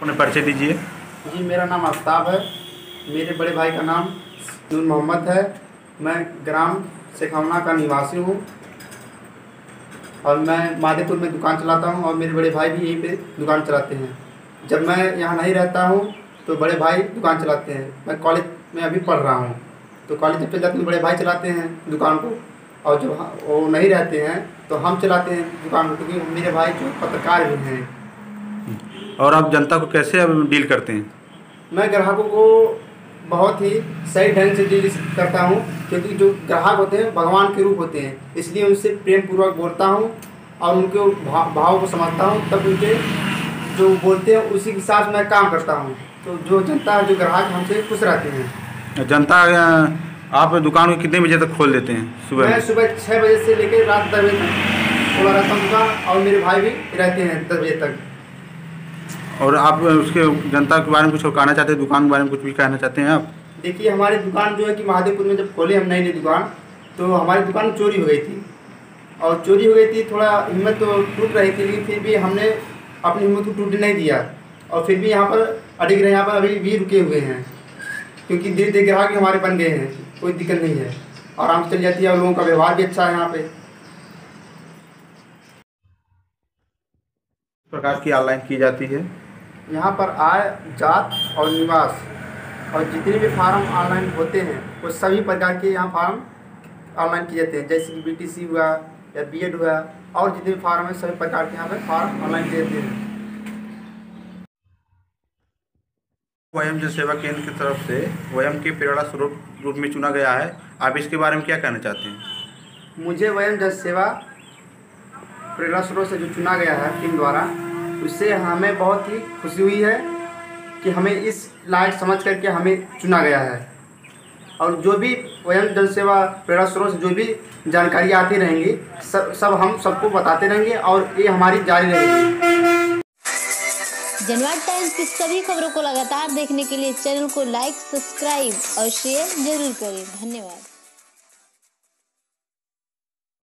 अपने परिचय दीजिए। जी, मेरा नाम आफ्ताब है। मेरे बड़े भाई का नाम नूर मोहम्मद है। मैं ग्राम शेखवना का निवासी हूँ और मैं माधेपुर में दुकान चलाता हूँ और मेरे बड़े भाई भी यहीं पे दुकान चलाते हैं। जब मैं यहाँ नहीं रहता हूँ तो बड़े भाई दुकान चलाते हैं। मैं कॉलेज में अभी पढ़ रहा हूँ। तो कॉलेज जब जाते हैं बड़े भाई चलाते हैं दुकान को और जब वो नहीं रहते हैं तो हम चलाते हैं दुकान को क्योंकि मेरे भाई जो पत्रकार भी हैं। और आप जनता को कैसे अब डील करते हैं? मैं ग्राहकों को बहुत ही सही ढंग से डील करता हूँ क्योंकि जो ग्राहक होते हैं भगवान के रूप होते हैं। इसलिए उनसे प्रेम पूर्वक बोलता हूँ और उनके भा, भाव को समझता हूँ तब उनके जो बोलते हैं उसी के साथ मैं काम करता हूँ। तो जो जनता जो ग्राहक हमसे खुश रहते हैं। जनता आप दुकान को कितने बजे तक खोल देते हैं? सुबह मैं सुबह छः बजे से लेकर रात दस बजे तक खुला रहता हूँ दुकान और मेरे भाई भी रहते हैं दस बजे तक। और आप उसके जनता के बारे में कुछ कहना चाहते हैं दुकान के बारे में कुछ भी कहना चाहते हैं आप? देखिए हमारी दुकान जो है कि महादेवपुर में जब खोले हम नई नई दुकान तो हमारी दुकान चोरी हो गई थी। और चोरी हो गई थी थोड़ा हिम्मत तो टूट रही थी लेकिन फिर भी हमने अपनी हिम्मत को टूटने नहीं दिया। और फिर भी यहाँ पर अडिग रहे यहाँ पर अभी भी रुके हुए हैं क्योंकि धीरे धीरे ग्राहक हमारे बन गए हैं कोई दिक्कत नहीं है। आराम से चल जाती है और लोगों का व्यवहार भी अच्छा है यहाँ पे। प्रकार की ऑनलाइन की जाती है। यहाँ पर आय जात और निवास। और जितने भी फार्म ऑनलाइन होते हैं वो सभी प्रकार के यहाँ फार्म ऑनलाइन किए जाते हैं। जैसे कि बीटीसी हुआ या बी हुआ और जितने भी फार्म हैं सभी प्रकार के यहाँ पर फार्म ऑनलाइन किए जाते हैं। वयम जन सेवा केंद्र की तरफ़ से वयम के प्रेरणा स्वरूप रूप में चुना गया है आप इसके बारे में क्या कहना चाहते हैं? मुझे वयम जन सेवा प्रेरणा स्वरूप से जो चुना गया है टीम द्वारा उससे हमें बहुत ही खुशी हुई है कि हमें इस लायक समझ करके हमें चुना गया है। और जो भी वयम जन सेवा प्रेरणा स्रोत जो भी जानकारी आती रहेंगी, सब सब हम सबको बताते रहेंगे और ये हमारी जारी रहेगी। जनवाद टाइम्स की सभी खबरों को लगातार देखने के लिए चैनल को लाइक, सब्सक्राइब और शेयर ज़रूर करें। धन्यवाद।